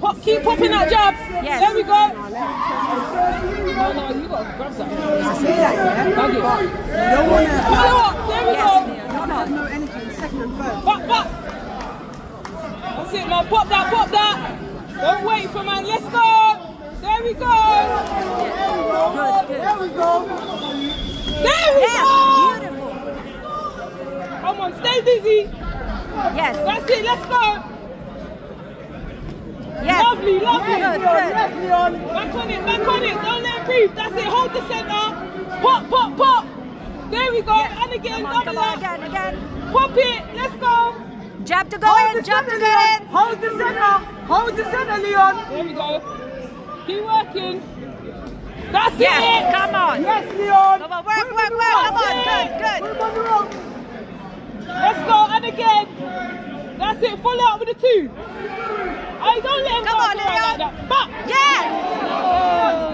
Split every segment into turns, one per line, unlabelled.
pop, keep popping that jab.
Yes.
There we go. No, no, you got to grab that. Thank you. Follow up. There we
Yes,
go.
Come on.
No energy, second and third.
Back, back. That's it, man. Pop that, pop that. Don't wait for man. Let's go. There we go.
Good, good.
There we go.
There we
Yes,
go.
beautiful.
Come on, stay busy.
Yes,
That's it. Let's go.
Yes.
Lovely, lovely.
Good, good.
Yes, Leon.
Back on it, back on it. Don't let it breathe. That's it. Hold the center. Pop, pop, pop. There we go. And again,
Come on,
double
come on, again, again.
Pop it. Let's go.
Jab to go
Hold
in, jab to go
Leon.
in.
Hold the center. Hold the center, Leon.
There we go. Keep working. That's
Yes,
it.
come on.
Yes, Leon.
Come on, work, work, work. Come on, good, good.
Him on the ropes.
Let's go. And again. That's it. Follow up with the two. I don't let him
Come
go
on,
around
Leon.
like that. Back.
Yes.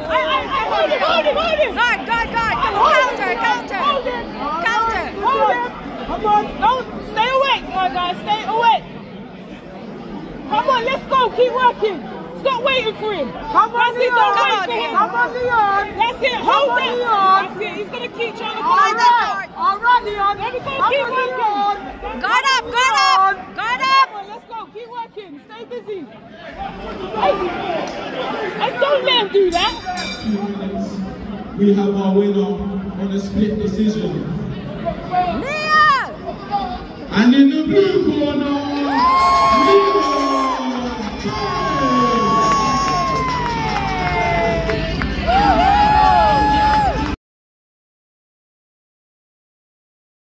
I, I, I, hold him, hold him, hold him.
Good, good, good. Come on, counter, counter.
Hold him.
Counter.
Hold him.
Come on.
Don't stay awake, my guy. Stay awake. Come on, let's go. Keep working. Stop waiting for him.
Come on,
That's it.
Leon.
Don't
Come
wait
on,
for
Leon.
him.
Come on, Leon.
That's it.
Come on,
that.
Leon.
That's it. He's gonna keep trying to
All
find
right. All right, Leon.
There we go.
Come
Keep
on,
working.
Leon.
Guard up, guard up. Guard up.
Come on, let's go. Keep working. Stay busy. I, I don't let him do that.
We have our winner on a split decision.
Leon.
And in the blue